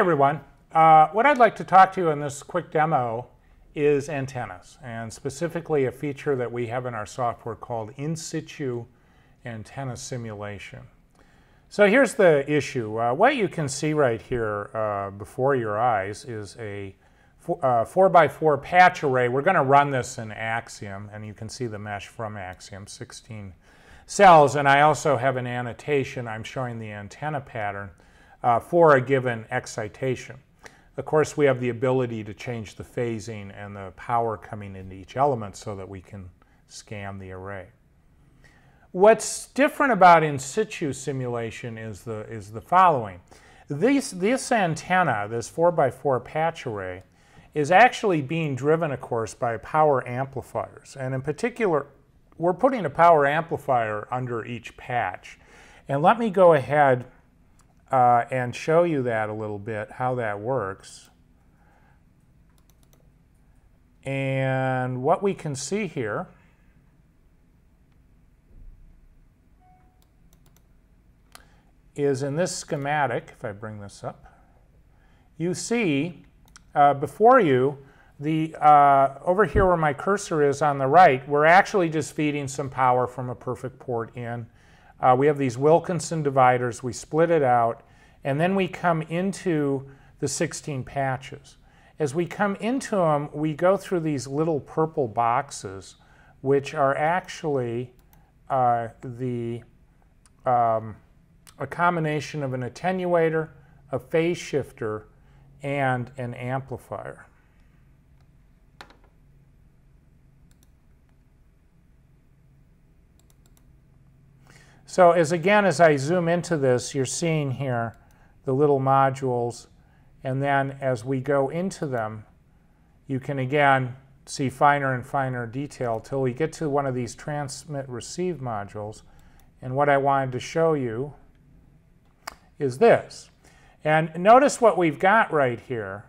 everyone. Uh, what I'd like to talk to you in this quick demo is antennas, and specifically a feature that we have in our software called in situ antenna simulation. So here's the issue. Uh, what you can see right here uh, before your eyes is a 4x4 uh, patch array. We're going to run this in AXIEM, and you can see the mesh from AXIEM, 16 cells. And I also have an annotation. I'm showing the antenna pattern uh, for a given excitation. Of course, we have the ability to change the phasing and the power coming into each element so that we can scan the array. What's different about in situ simulation is the, is the following. This, this antenna, this 4x4 patch array, is actually being driven, of course, by power amplifiers. And in particular, we're putting a power amplifier under each patch. And let me go ahead uh, and show you that a little bit, how that works. And what we can see here is in this schematic, if I bring this up, you see uh, before you, the, uh, over here where my cursor is on the right, we're actually just feeding some power from a perfect port in. Uh, we have these Wilkinson dividers, we split it out, and then we come into the 16 patches. As we come into them, we go through these little purple boxes, which are actually uh, the um, a combination of an attenuator, a phase shifter, and an amplifier. So as again, as I zoom into this, you're seeing here the little modules. And then as we go into them, you can again see finer and finer detail till we get to one of these transmit receive modules. And what I wanted to show you is this. And notice what we've got right here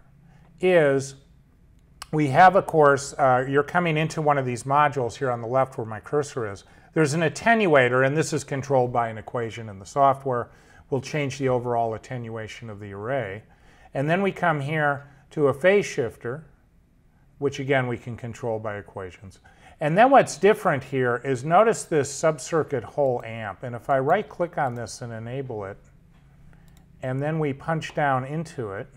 is we have, of course, uh, you're coming into one of these modules here on the left where my cursor is. There's an attenuator, and this is controlled by an equation in the software. We'll change the overall attenuation of the array. And then we come here to a phase shifter, which again we can control by equations. And then what's different here is notice this subcircuit whole amp. And if I right click on this and enable it, and then we punch down into it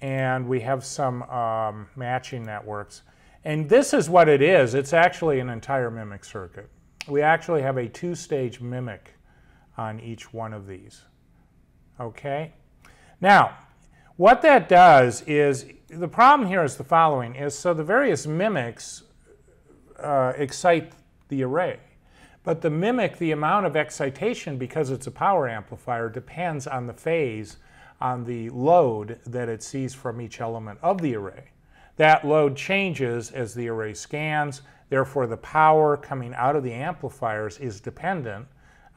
and we have some um, matching networks. And this is what it is. It's actually an entire MMIC circuit. We actually have a two-stage MMIC on each one of these. Okay? Now, what that does is, the problem here is the following, is so the various MMICs uh, excite the array. But the MMIC, the amount of excitation, because it's a power amplifier, depends on the phase, on the load that it sees from each element of the array. That load changes as the array scans, therefore the power coming out of the amplifiers is dependent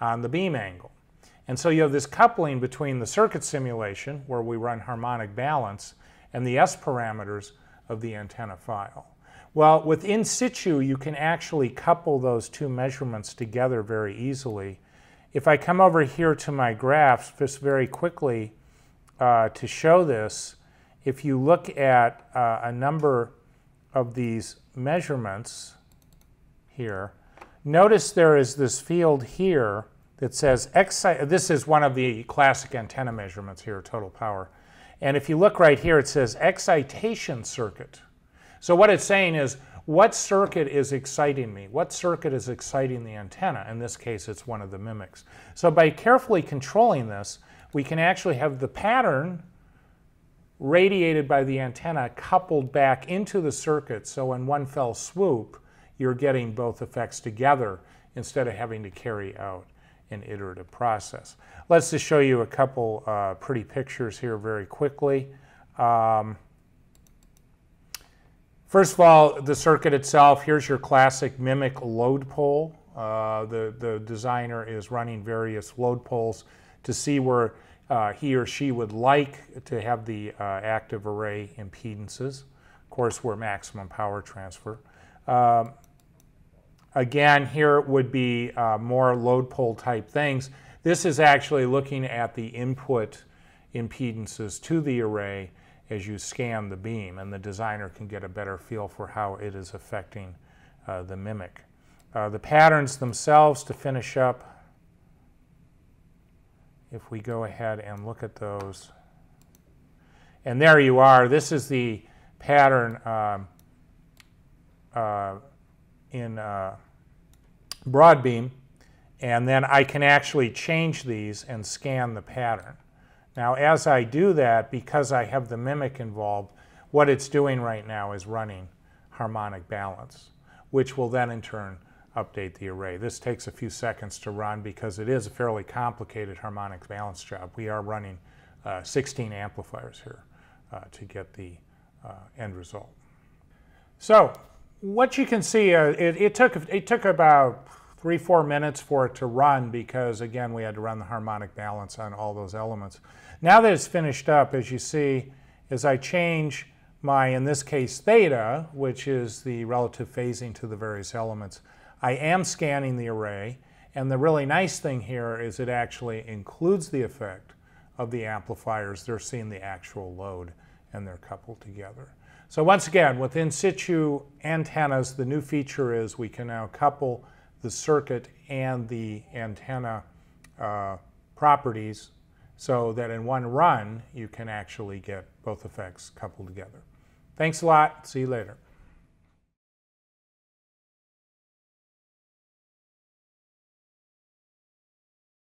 on the beam angle. And so you have this coupling between the circuit simulation, where we run harmonic balance, and the S parameters of the antenna file. Well, with in situ, you can actually couple those two measurements together very easily. If I come over here to my graphs just very quickly uh, to show this, if you look at uh, a number of these measurements here, notice there is this field here that says, this is one of the classic antenna measurements here, total power. And if you look right here, it says excitation circuit. So what it's saying is, what circuit is exciting me? What circuit is exciting the antenna? In this case, it's one of the MMICs. So by carefully controlling this, we can actually have the pattern radiated by the antenna coupled back into the circuit. So in one fell swoop, you're getting both effects together instead of having to carry out an iterative process. Let's just show you a couple uh, pretty pictures here very quickly. Um, First of all, the circuit itself, here's your classic MMIC load pull. Uh, the, the designer is running various load pulls to see where uh, he or she would like to have the uh, active array impedances. Of course, we're maximum power transfer. Um, again, here would be uh, more load pull type things. This is actually looking at the input impedances to the array as you scan the beam, and the designer can get a better feel for how it is affecting uh, the MMIC. Uh, the patterns themselves, to finish up, if we go ahead and look at those, and there you are. This is the pattern um, uh, in uh, Broadbeam, and then I can actually change these and scan the pattern. Now, as I do that, because I have the MMIC involved, what it's doing right now is running harmonic balance, which will then in turn update the array. This takes a few seconds to run because it is a fairly complicated harmonic balance job. We are running uh, 16 amplifiers here uh, to get the uh, end result. So what you can see, uh, it, it, took, it took about three, four minutes for it to run because again, we had to run the harmonic balance on all those elements. Now that it's finished up, as you see, as I change my, in this case, theta, which is the relative phasing to the various elements, I am scanning the array. And the really nice thing here is it actually includes the effect of the amplifiers. They're seeing the actual load and they're coupled together. So once again, with in situ antennas, the new feature is we can now couple the circuit and the antenna uh, properties so that in one run you can actually get both effects coupled together. Thanks a lot. See you later.